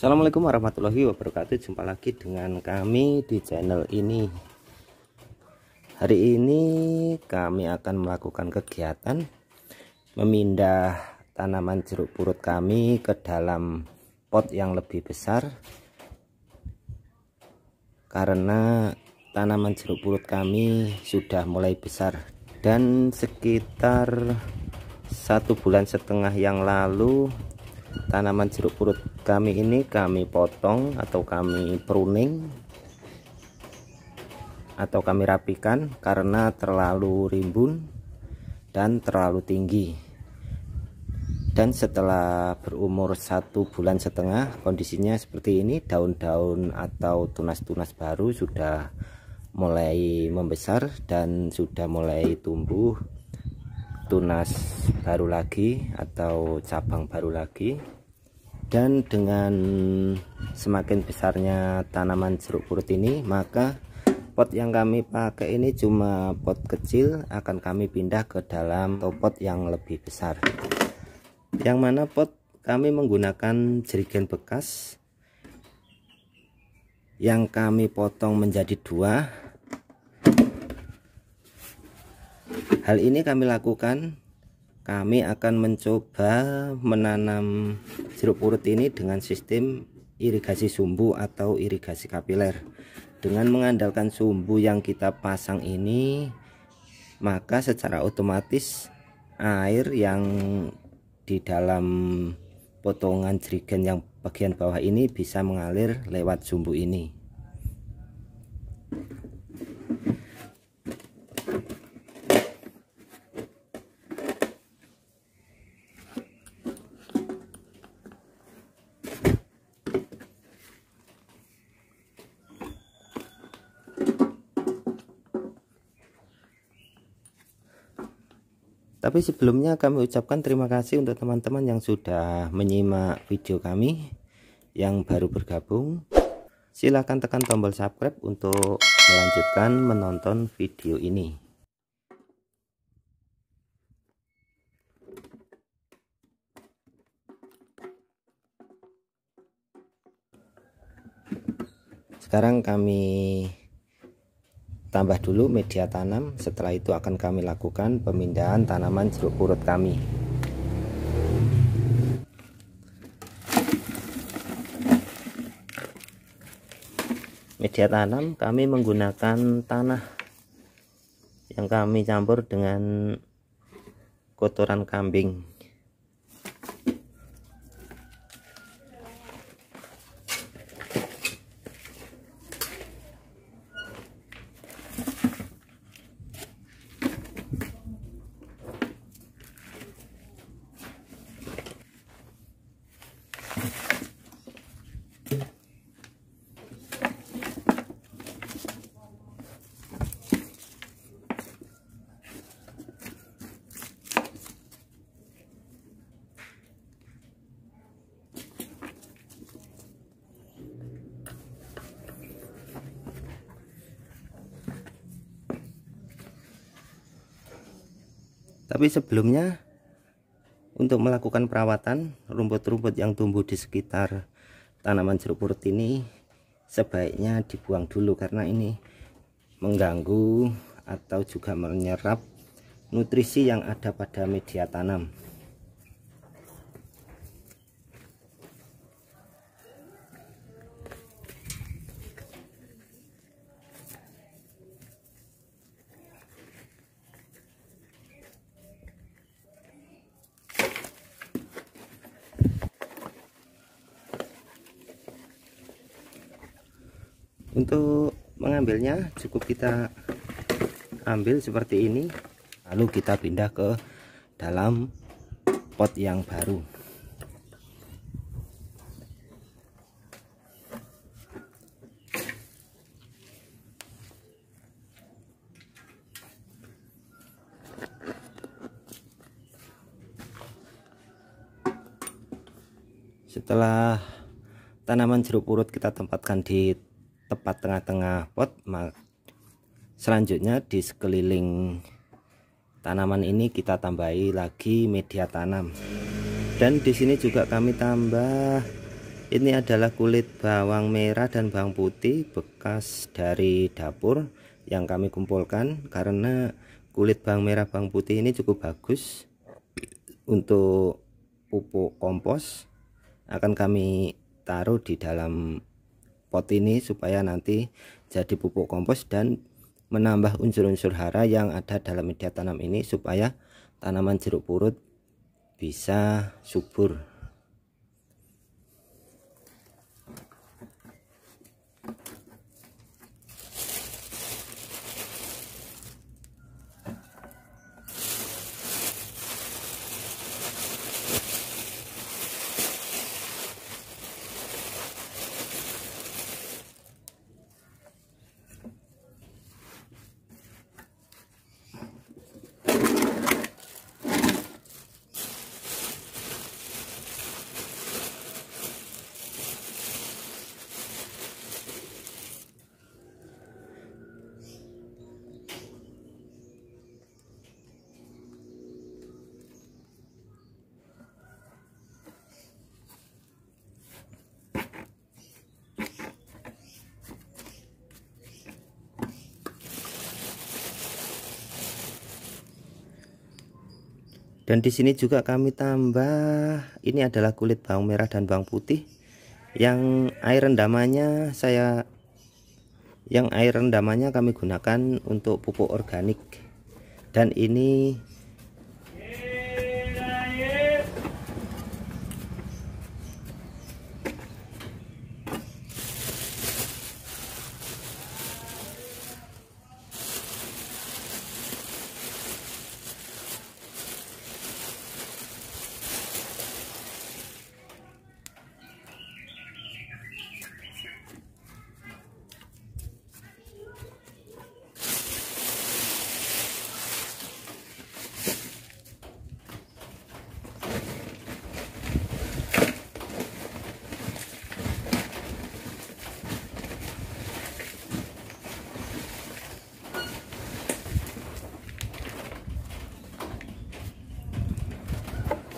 Assalamualaikum warahmatullahi wabarakatuh. Jumpa lagi dengan kami di channel ini. Hari ini kami akan melakukan kegiatan Memindah tanaman jeruk purut kami ke dalam pot yang lebih besar. Karena tanaman jeruk purut kami sudah mulai besar. Dan sekitar satu bulan setengah yang lalu tanaman jeruk purut kami ini kami potong atau kami pruning atau kami rapikan karena terlalu rimbun dan terlalu tinggi. Dan setelah berumur satu bulan setengah kondisinya seperti ini. Daun-daun atau tunas-tunas baru sudah mulai membesar dan sudah mulai tumbuh tunas baru lagi atau cabang baru lagi. Dan dengan semakin besarnya tanaman jeruk purut ini maka pot yang kami pakai ini cuma pot kecil akan kami pindah ke dalam pot yang lebih besar. Yang mana pot kami menggunakan jerigen bekas. Yang kami potong menjadi dua hal ini kami lakukan. Kami akan mencoba menanam jeruk purut ini dengan sistem irigasi sumbu atau irigasi kapiler. Dengan mengandalkan sumbu yang kita pasang ini maka secara otomatis air yang di dalam potongan jerigen yang bagian bawah ini bisa mengalir lewat sumbu ini Tapi sebelumnya kami ucapkan terima kasih untuk teman-teman yang sudah menyimak video kami yang baru bergabung. Silahkan tekan tombol subscribe untuk melanjutkan menonton video ini. Sekarang kami tambah dulu media tanam setelah itu akan kami lakukan pemindahan tanaman jeruk purut kami. Media tanam kami menggunakan tanah yang kami campur dengan kotoran kambing tapi sebelumnya untuk melakukan perawatan rumput-rumput yang tumbuh di sekitar tanaman jeruk purut ini sebaiknya dibuang dulu karena ini mengganggu atau juga menyerap nutrisi yang ada pada media tanam untuk mengambilnya cukup kita ambil seperti ini. Lalu kita pindah ke dalam pot yang baru. Setelah tanaman jeruk purut kita tempatkan di tepat tengah-tengah pot selanjutnya di sekeliling tanaman ini kita tambahi lagi media tanam. Dan di sini juga kami tambah ini adalah kulit bawang merah dan bawang putih bekas dari dapur yang kami kumpulkan karena kulit bawang merah bawang putih ini cukup bagus untuk pupuk kompos. Akan kami taruh di dalam pot ini supaya nanti jadi pupuk kompos dan menambah unsur-unsur hara yang ada dalam media tanam ini supaya tanaman jeruk purut bisa subur dan di sini juga kami tambah ini adalah kulit bawang merah dan bawang putih. Yang air rendamannya saya yang air rendamannya kami gunakan untuk pupuk organik. Dan ini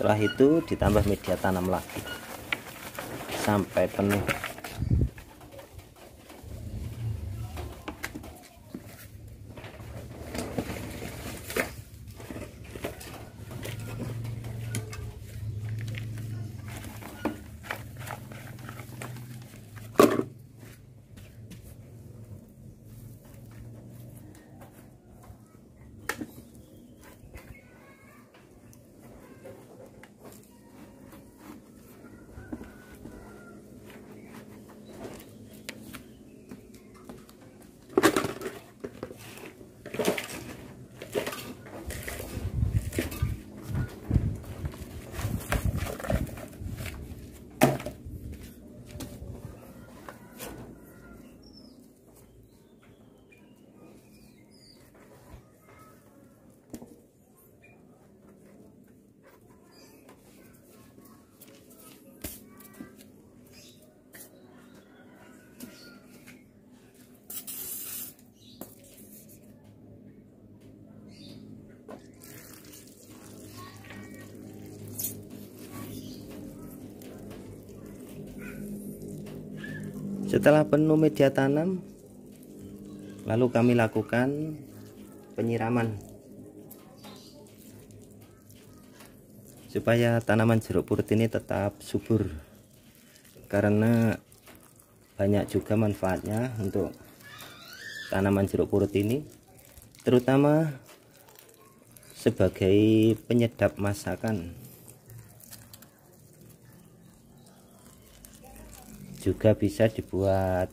setelah itu ditambah media tanam lagi. Sampai penuh setelah penuh media tanam lalu kami lakukan penyiraman. Supaya tanaman jeruk purut ini tetap subur. Karena banyak juga manfaatnya untuk tanaman jeruk purut ini. Terutama sebagai penyedap masakan juga bisa dibuat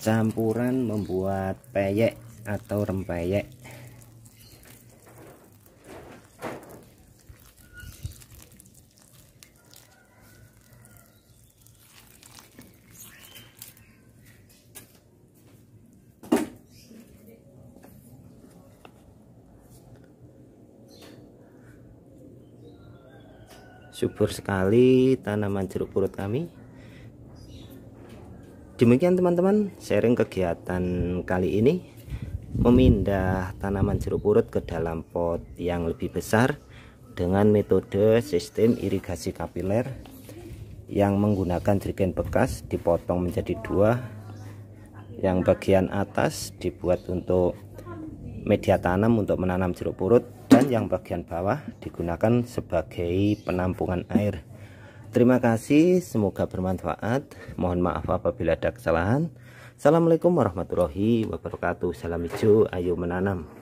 campuran membuat peyek atau rempeyek. Subur sekali tanaman jeruk purut kami demikian teman-teman sharing kegiatan kali ini. Memindah tanaman jeruk purut ke dalam pot yang lebih besar dengan metode sistem irigasi kapiler yang menggunakan jerigen bekas dipotong menjadi dua yang bagian atas dibuat untuk media tanam untuk menanam jeruk purut dan yang bagian bawah digunakan sebagai penampungan air terima kasih semoga bermanfaat. Mohon maaf apabila ada kesalahan. Assalamualaikum warahmatullahi wabarakatuh. Salam hijau ayo menanam